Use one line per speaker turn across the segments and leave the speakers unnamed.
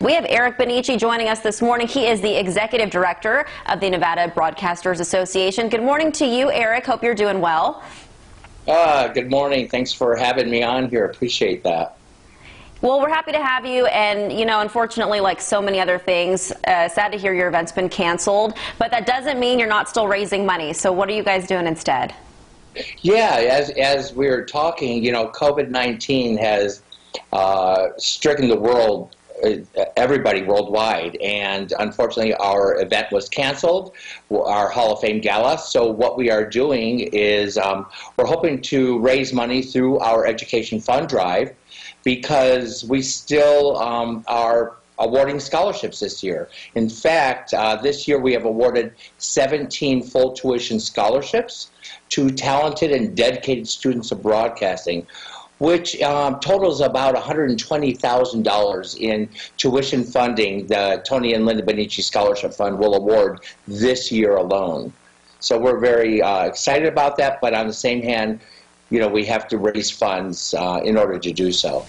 We have Eric Benici joining us this morning. He is the executive director of the Nevada Broadcasters Association. Good morning to you, Eric. Hope you're doing well.
Uh, good morning. Thanks for having me on here. Appreciate that.
Well, we're happy to have you, and you know, unfortunately, like so many other things, uh, sad to hear your event's been canceled. But that doesn't mean you're not still raising money. So, what are you guys doing instead?
Yeah, as as we were talking, you know, COVID nineteen has uh, stricken the world everybody worldwide. And unfortunately, our event was canceled, our Hall of Fame gala. So what we are doing is um, we're hoping to raise money through our education fund drive because we still um, are awarding scholarships this year. In fact, uh, this year we have awarded 17 full tuition scholarships to talented and dedicated students of broadcasting which um, totals about $120,000 in tuition funding the Tony and Linda Benici Scholarship Fund will award this year alone. So we're very uh, excited about that, but on the same hand, you know, we have to raise funds uh, in order to do so.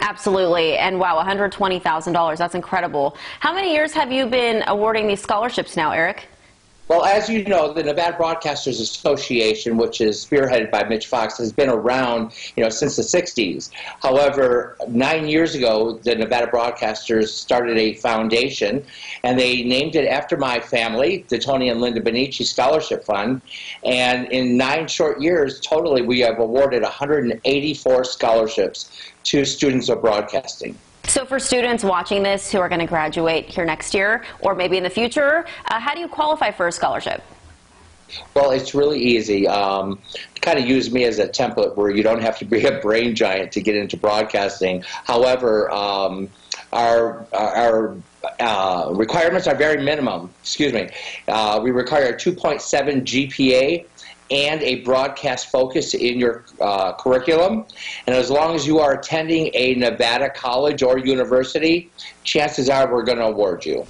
Absolutely. And wow, $120,000. That's incredible. How many years have you been awarding these scholarships now, Eric?
Well, as you know, the Nevada Broadcasters Association, which is spearheaded by Mitch Fox, has been around, you know, since the 60s. However, nine years ago, the Nevada Broadcasters started a foundation, and they named it after my family, the Tony and Linda Benici Scholarship Fund. And in nine short years, totally, we have awarded 184 scholarships to students of broadcasting.
So for students watching this who are going to graduate here next year or maybe in the future, uh, how do you qualify for a scholarship?
Well, it's really easy. Um, kind of use me as a template where you don't have to be a brain giant to get into broadcasting. However, um, our our uh, requirements are very minimum. Excuse me. Uh, we require a 2.7 GPA and a broadcast focus in your uh, curriculum. And as long as you are attending a Nevada college or university, chances are we're going to award you.